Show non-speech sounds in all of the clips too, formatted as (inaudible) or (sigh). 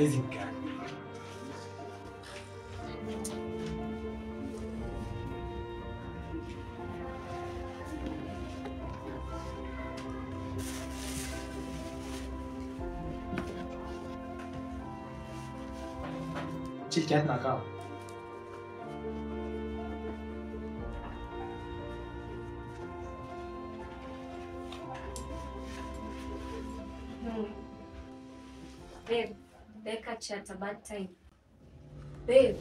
Ah, saizi ni gani? Chiki Beka a bad time. Babe,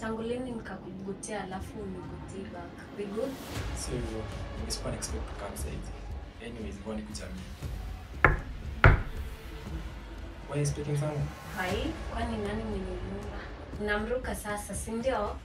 tangu lini nikakugutia alafu unigutie back? We good? Sio hivyo. Nisikuwa na expect kukaa saizi. Anyways, ngoja nikuchamie. Why speaking sana? Hai, kwani nani mwenye nyumba? Namruka sasa, si ndio?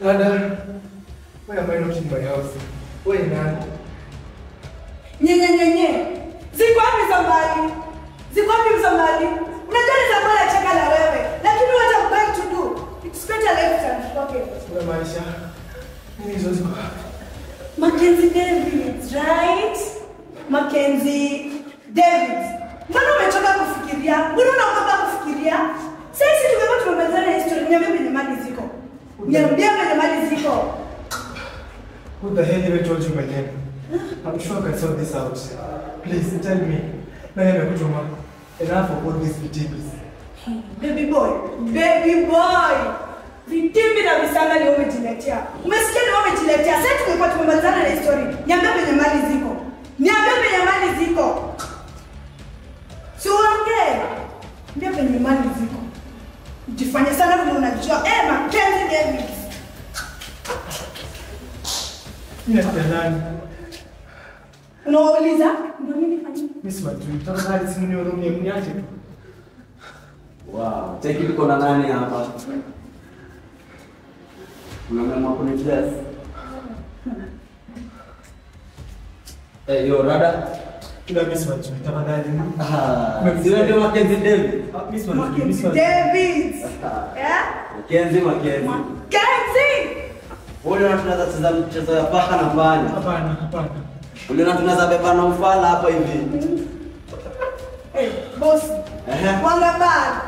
Dada, why am I not in my house? Why nani? Nyenye nyenye. Ziko wapi hizo mali? Ziko wapi hizo mali? Unajua ni zamani acheka na wewe. Lakini what I'm going to do? It's better left hand pocket. maisha. nini hizo ziko wapi? Mackenzie David, right? Mackenzie David. Mbona umechoka kufikiria? Mbona unaogopa kufikiria? Sisi tumekuwa tumemalizana history. Niambie penye mali ziko. Niambie penye mali ziko. Who the hell even told you my name? I'm sure I can sort this out. Please tell me. Nani amekutuma? Enough of all these vitibis. Baby boy, baby boy. Vitimbi na visanga ni umejiletea. Umesikia ni umejiletea. Sasa tumekuwa tumemalizana na history. Niambie penye mali ziko. Niambie penye mali ziko. Sio uongee. Niambie penye mali ziko. Jifanye sana vile unajua. Eh, Mackenzie Davis. Mimi nakuja nani? Unawauliza? Ndio mimi nifanye. Mimi si majui. Tafadhali simnihurumie, mniache tu. Wow, cheki tuko na nani hapa? Unameamua kunidress? (laughs) Eh, yo rada. Ila Miss si majui. nani? Ah, wewe ndio Mackenzie David? Miss majui. Mimi si Mackenzie majui. David. Eh? Mackenzie, Mackenzie. Mackenzie. Uliona tunaweza cheza mchezo ya paka na panya. Hapana, hapana. Uliona tunaweza beba na ufala hapa hivi. Eh, boss. Mwanga Mwangabara.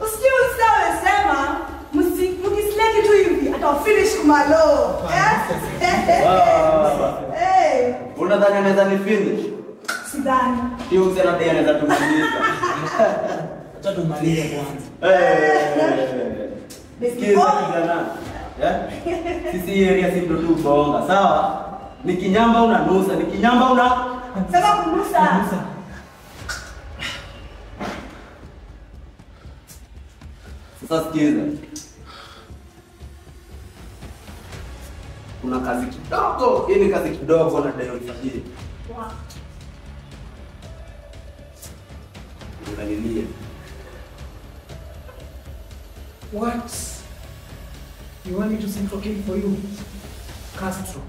Usikie usawe sema mkisileki tu hivi atawafinish kumalo. Eh? Eh, Unadhani anaweza ni finish? Sidhani. Hiyo usema ndiye anaweza tumaliza. Acha tumalize kwanza. Eh. Eh? Sisi hii area si mtu tu bonga, sawa? Ni kinyamba una nusa, ni kinyamba una Sema kumbusa. Sasa sikiza. Kuna kazi kidogo, hii ni kazi kidogo na dai unifanyie. Wow. Unganilie. What? You want me to cocaine for you? Castro.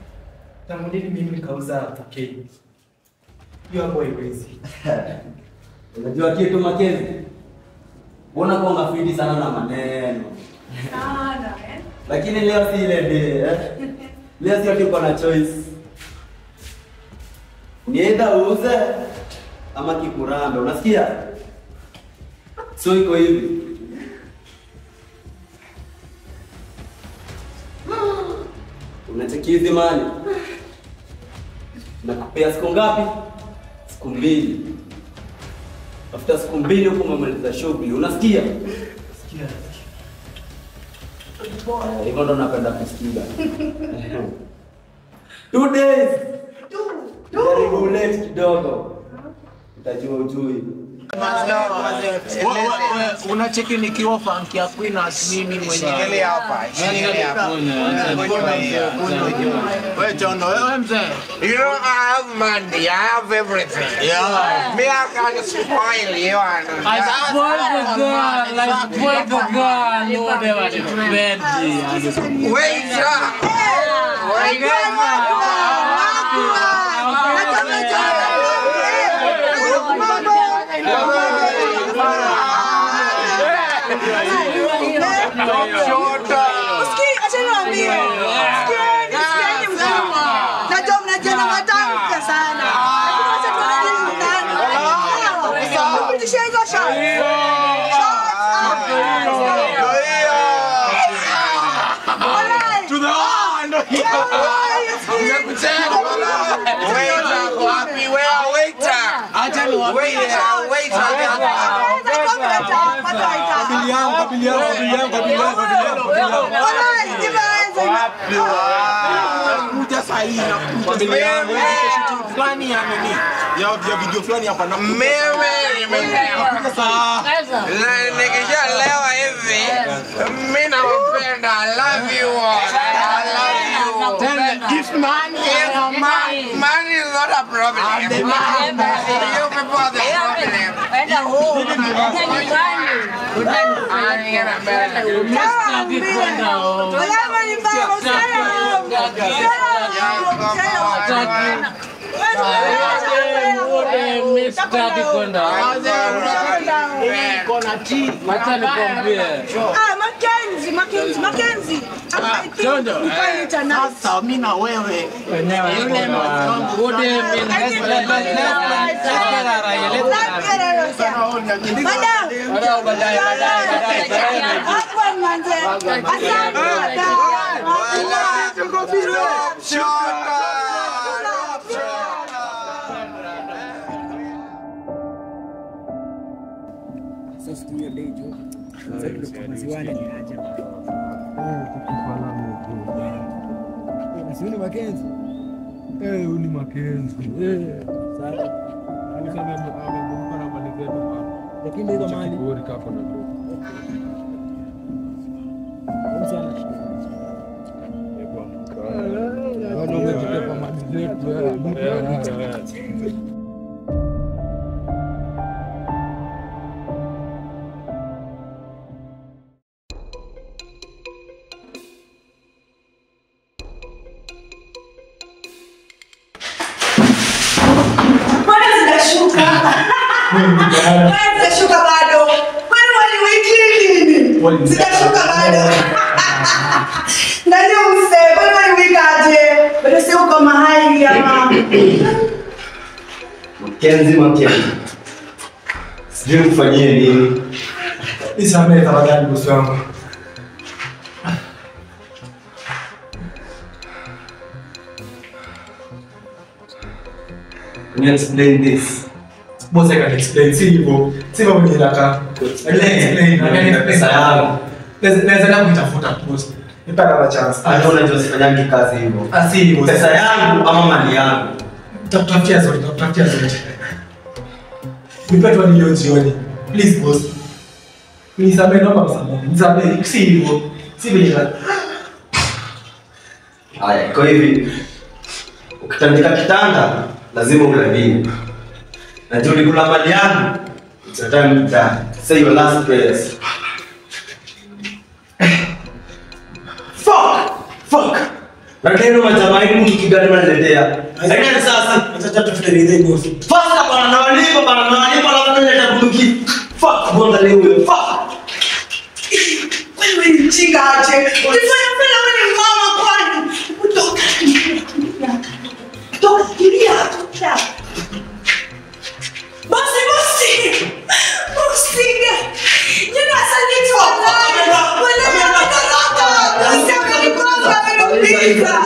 Tangu lini mimi nikauza cocaine? Hiyo hapo haiwezi. Unajua kitu Makezi? Mbona kwa fiti sana na maneno? Sana, eh? Lakini leo si ile day, eh? Leo sio uko na choice. Ni either uuze ama kikurambe, unasikia? So iko hivi. Unachekizi mali. Nakupea siku ngapi? Siku mbili. After siku mbili huko umemaliza shughuli, unasikia? Sikia. Hivyo ndo napenda kusikia. Two days. Two. Two. Jaribu late kidogo. Utajua ujui. Unacheki nikiwa funky ya Queen as mimi mwenyewe. Hapa. Wewe chondo, wewe mzee. You know, I have money, I have everything. Yeah. Me, I can spoil you. and- I spoiled the girl, I spoiled the girl. No, they were in bed. Waiter! Usikii, Acha niwaambie. Waiter, waiter. Anaweza kuwa mleta, pata waita. Walai, nimeweza. Kuja sahi na kuja fulani ya nini? Ya ya video fulani hapa na Mimi nimelewa. saa. Na nikishalewa hivi, mimi nawapenda. I love you all. I love you. If man If man, man Mackenzie, Mackenzie, Mackenzie. Sasa mimi na wewe yule mwanangu wote mimi I think you madam. ni Makenzi. Eh, ni Makenzi. Eh. Sasa. Amempa na mali zetu hapa. Lakini hizo mali kiburi kako na tu. Watu wametupa mali zetu. Mbona zinashuka bado? Kwani waliwiki nini? Zinashuka bado. Nani mse? Kwani waliwikaje? Bado si uko mahali ama? Makenzi, Makenzi, sijui nikufanyie nini. Nisamehe tafadhali bosi wangu. Can you explain this? Bosi I can explain, si hivyo. Si hivyo mwenye nataka. Explain, I can explain. Pesa yangu. Naweza na kuitafuta bosi. Nipe na chance. anaona ndio sifanyangi kazi hivyo. Ah, si hivyo. Pesa yangu ama mali yangu. Takutafutia zote, takutafutia zote. Nipe tu leo jioni. Please boss. Nisamehe naomba msamaha. Nisamehe, si hivyo. Si vile na Haya, iko hivi. Ukitandika kitanda lazima ulalie. Na ndio ulikula mali yangu. It's your time to die. Say your last prayers. Fuck! Fuck! Na tena majamaa hili mtu kigani mnaniletea. lakini sasa Acha tufute ridhi bosi. Fasta bana na walipo bana na walipa alafu naleta bunduki. Fuck bonda leo. Fuck! Wewe mjinga aje? Ulifanya vile wewe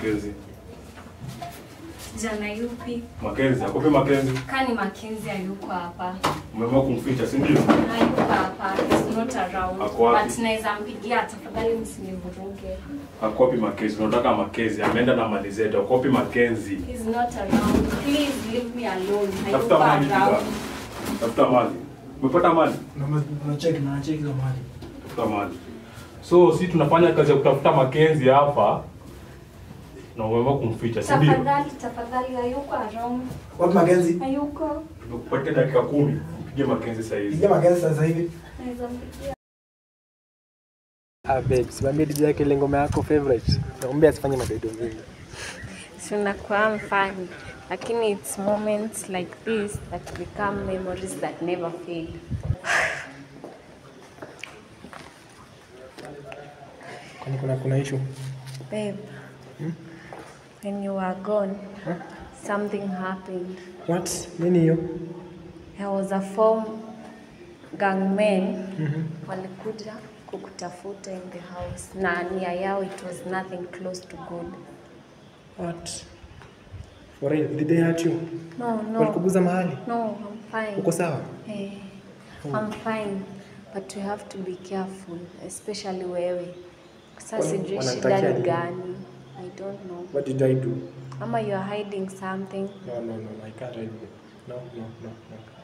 Makenzi. Jana yupi? Makenzi, akopi Makenzi. Kani Makenzi hayuko hapa. Umeamua kumficha, si ndio? Hayuko hapa. He's not around. Ako wapi? But naweza mpigia tafadhali msinivuruge. Ako wapi Makenzi. Unataka Makenzi. Ameenda na mali zetu. Ako wapi Makenzi. He's not around. Please leave me alone. Tafuta Hayuko mali around. Tafuta mali. Umepata mali? Na na check za mali. Tafuta mali. So si tunafanya kazi ya kutafuta Makenzi hapa na umeamua kumficha, si ndio? Tafadhali, tafadhali hayuko around. Wapi Makenzi? Hayuko. Tukupatie dakika kumi. Mpige Makenzi sasa hizi. Piga Makenzi sasa hivi. Naweza mpigia. Ah, babe, simambie DJ yake ile ngoma yako favorite. Naomba asifanye madaido mengi. Si unakuwa mfani. Lakini it's moments like this that become memories that never fade. Kwani kuna kuna issue? Babe, when you were gone, huh? something happened. What? Nini hiyo? There was a form gunmen Mhm. walikuja kukutafuta in the house na nia yao it was nothing close to good. What? For real, did they hurt you? No, no. Walikuguza mahali? No, I'm fine. Uko sawa? Eh, Oh. I'm fine. But you have to be careful, especially wewe. Sasa sijui shida ni gani. I don't know. What did I do? Ama you are hiding something. No, no, no, I can't hide it. No, no, no, no.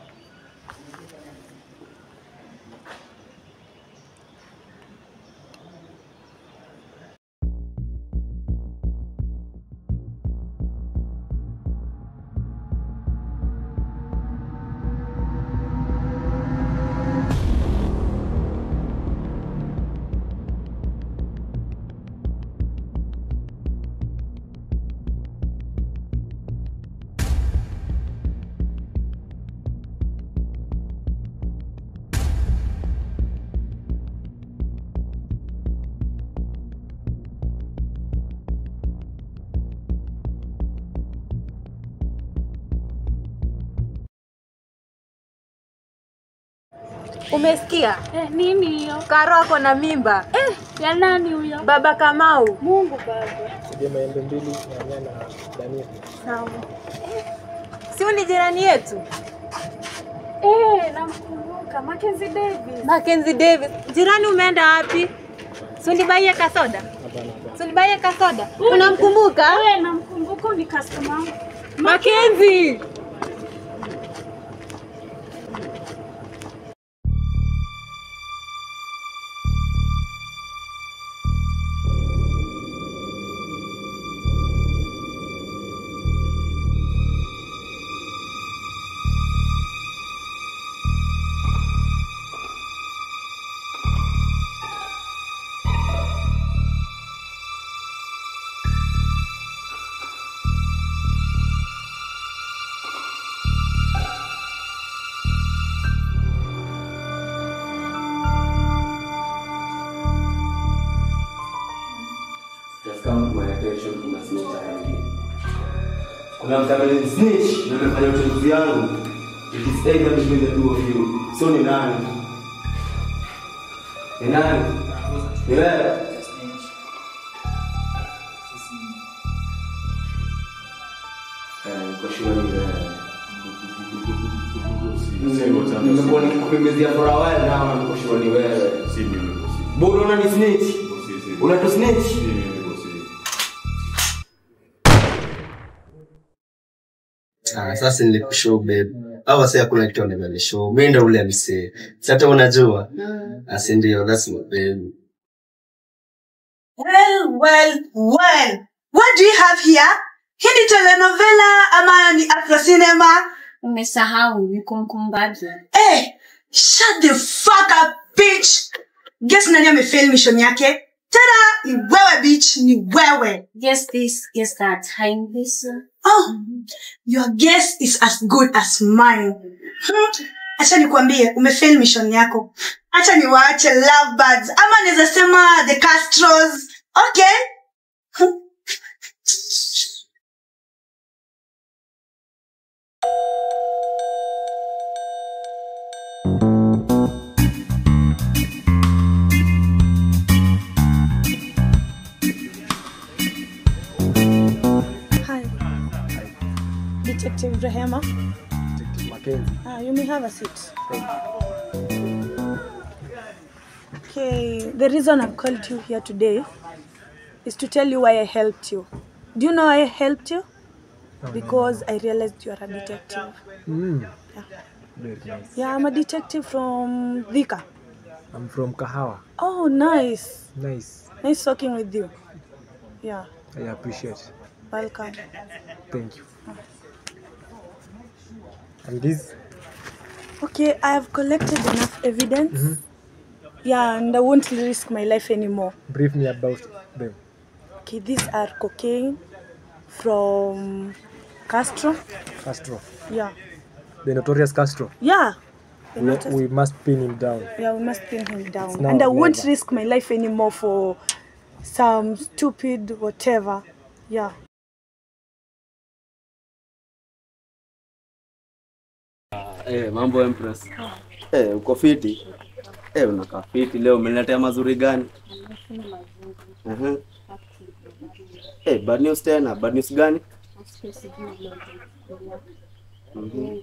Umesikia? Eh, nini hiyo? Karo ako na mimba. Eh, ya nani huyo? Baba Kamau. Mungu baba. Sije maembe mbili nyanya na dania. Sawa. Eh. Si ni jirani yetu? Eh, namkumbuka Mackenzie Davis. Mackenzie Davis. Jirani umeenda wapi? Si unibaie kasoda? Hapana, unibaie kasoda? Unamkumbuka? Eh, namkumbuka ni customer. Mackenzie. Kuna mtamani snitch na amefanya uchunguzi yangu. It is either between the two of you. So ni nani? Ni nani? Ni wewe? Unatusnitch? kwa sure ni wewe. Nimekuwa nikikupembezea for a while now na sure ni wewe. Si mimi bosi. Bado ni snitch? Unatu snitch? Ah, sasa nilikushow babe. Au wase hakuna kitu nimenishow. Mimi ndo ule msee. Sasa unajua? Asi ndio that's my babe Well, well, well. What do you have here? Hii ni telenovela ama ni afro cinema? Umesahau ni kumkumbaje Eh, shut the fuck up, bitch. Guess nani amefail mission yake? Tada, ni wewe bitch, ni wewe. Guess this, guess that. Haingisi. Oh, your guess is as good as mine. Hmm. Acha nikwambie, umefail mission yako. Acha niwaache lovebirds ama naweza sema the Castros. Okay? Detective Rehema. Mackenzie. Ah, you may have a seat. Okay, the reason I've called you here today is to tell you why I helped you. Do you know I helped you? Because I realized you are a detective. Mm. Very nice. Yeah, I'm a detective from Dhika. I'm from Kahawa. Oh, nice. Nice. Nice talking with you. Yeah, I appreciate. welcome. Thank you. And this? Okay, I have collected enough evidence. Mm -hmm. Yeah, and I won't risk my life anymore. Brief me about them. Okay, these are cocaine from Castro. Castro. Yeah. The notorious Castro. Yeah. We, notorious- we must pin him down. Yeah, we must pin him down. Now And I won't risk my life anymore for some stupid whatever. Yeah. Eh, mambo Empress. Eh, uko fiti? Eh, unakaa fiti leo. Umeniletea mazuri gani? Mhm. Eh, bad news tena. Bad news gani? Mhm.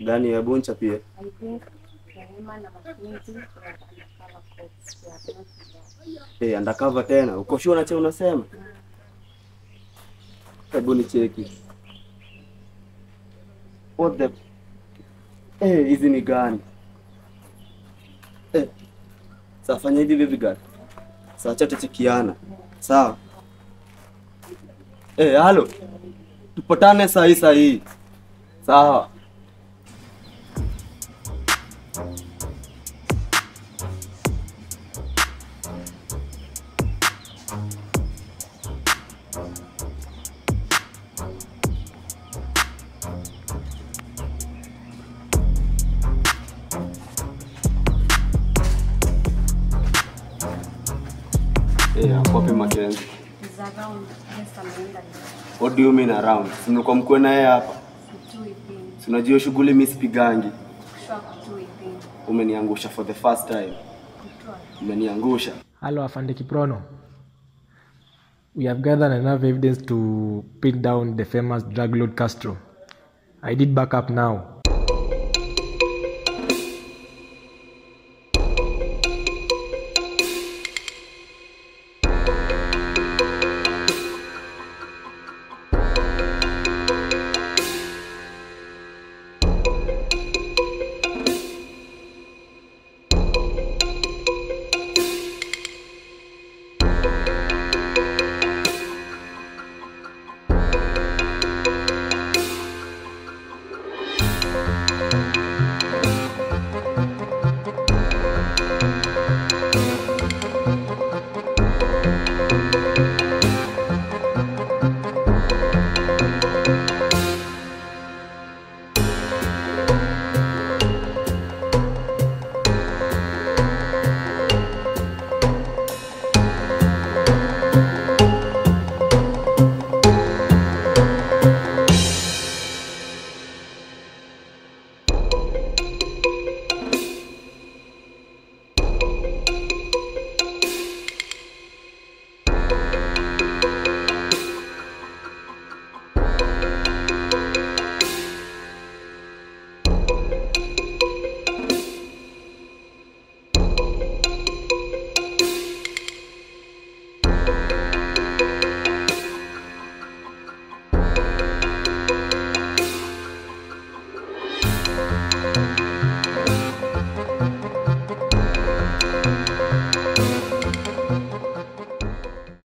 Gani ya buncha pia? Hey, undercover tena. Uko sure na cha unasema? Hebu ni What the Eh, hizi ni gani? Eh. Safanya hivi baby girl. Sasa acha tuchekiana. Sawa? Eh, halo. Tupatane saa hii saa hii. Sawa. Si mkuwe na yeye hapa? Si unajua shughuli mimi sipigangi. Umeniangusha for the first time. Umeniangusha. Hello, Afande Kiprono. We have gathered enough evidence to pin down the famous drug lord Castro. I did back up now.